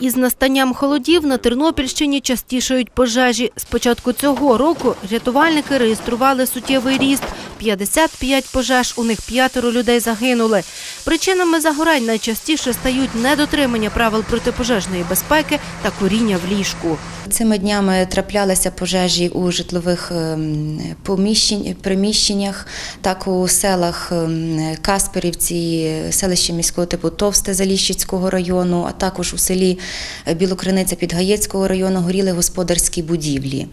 Із настанням холодів на Тернопільщині частішають пожежі. З початку цього року рятувальники реєстрували суттєвий ріст. 55 пожеж, у них п'ятеро людей загинули. Причинами загорань найчастіше стають недотримання правил протипожежної безпеки та куріння в ліжку. Цими днями траплялися пожежі у житлових ем, приміщеннях, так у селах ем, Касперівці, селище міського типу Товсте Заліщицького району, а також у селі Білокриниця Підгаєцького району горіли господарські будівлі.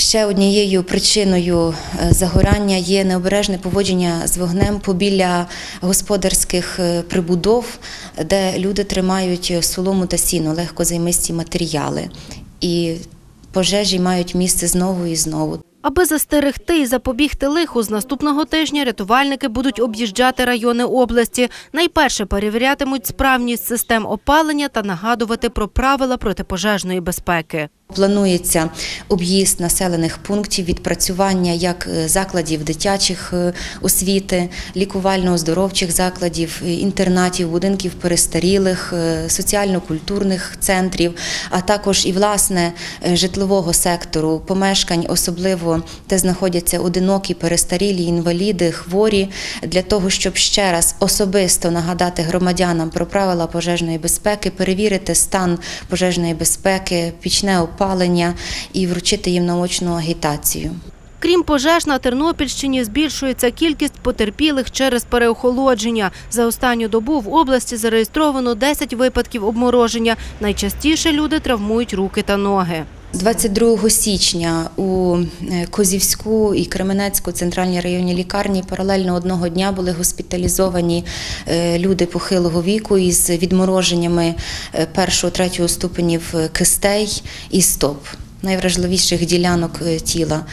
Ще однією причиною е, загорання є необережне поводження з вогнем побіля господарських е, прибудов, де люди тримають солому та сіно, легкозаймисті матеріали. І пожежі мають місце знову і знову. Аби застерегти і запобігти лиху, з наступного тижня рятувальники будуть об'їжджати райони області. Найперше перевірятимуть справність систем опалення та нагадувати про правила протипожежної безпеки. Планується об'їзд населених пунктів, відпрацювання як е, закладів дитячих е, освіти, лікувально-оздоровчих закладів, е, інтернатів, будинків перестарілих, соціально-культурних центрів, а також і власне житлового сектору, помешкань, особливо де знаходяться одинокі, перестарілі, інваліди, хворі, для того, щоб ще раз особисто нагадати громадянам про правила пожежної безпеки, перевірити стан пожежної безпеки, пічне опалення і вручити їм наочну агітацію. Крім пожеж, на Тернопільщині збільшується кількість потерпілих через переохолодження. За останню добу в області зареєстровано 10 випадків обмороження. Найчастіше люди травмують руки та ноги. 22 січня у е, Козівську і Кременецьку центральній районній лікарні паралельно одного дня були госпіталізовані е, люди похилого віку із відмороженнями е, першого третього ступенів е, кистей і стоп найвражливіших ділянок е, тіла.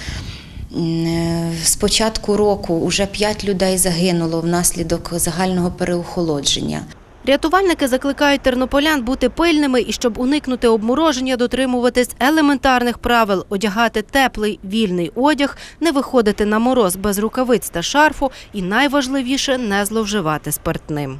Е, З початку року вже 5 людей загинуло внаслідок загального переохолодження. Рятувальники закликають тернополян бути пильними і щоб уникнути обмороження, дотримуватись елементарних правил, одягати теплий вільний одяг, не виходити на мороз без рукавиць та шарфу і найважливіше не зловживати спиртним.